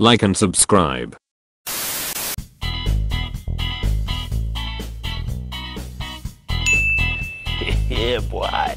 like and subscribe. yeah, boy.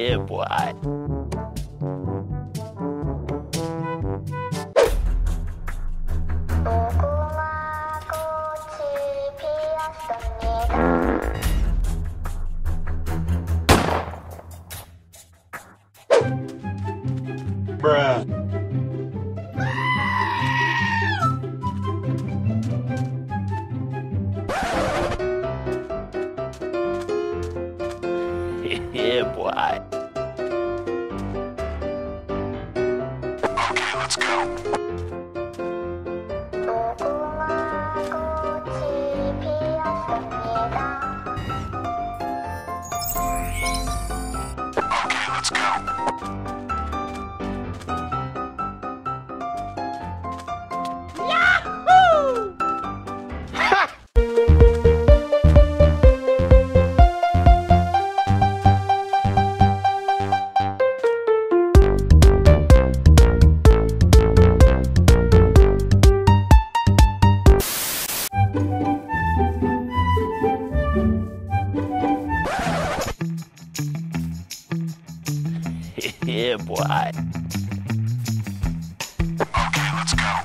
yeah, boy. yeah, boy. Okay, let's go. yeah, boy. yeah,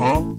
Huh?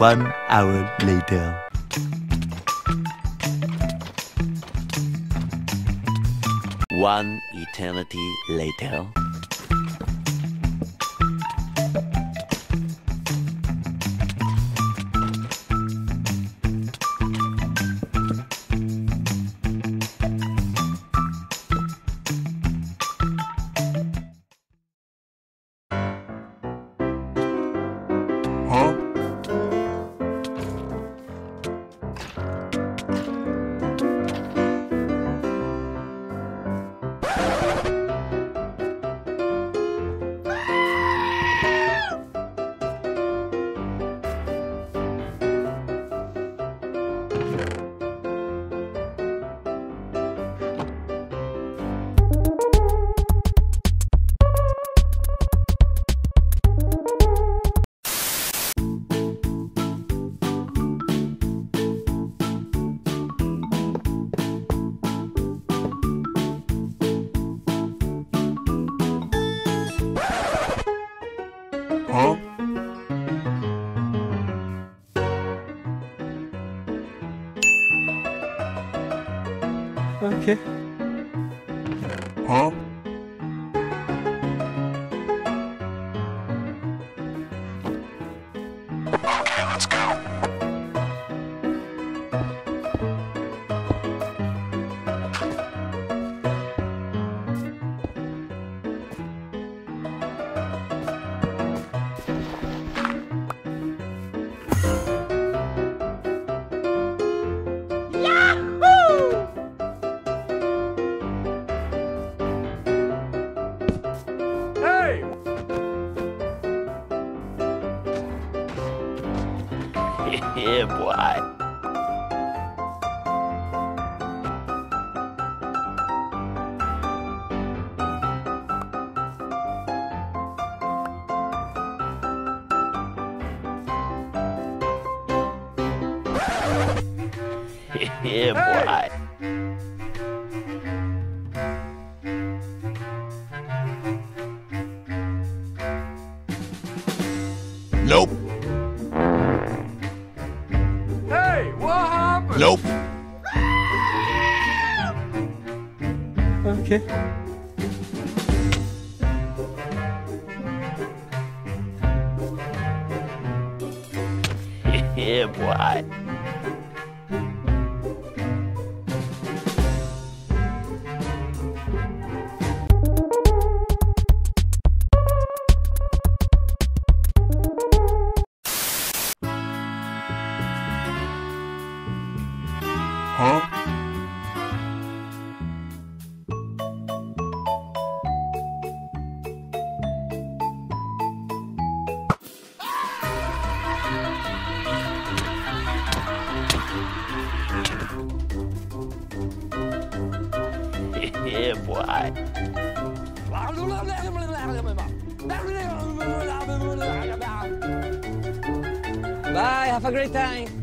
One hour later. One eternity later. Huh? Okay. Huh? yeah, boy. yeah, boy. Nope. Okay. yeah, boy. Boy. Bye, have a great time.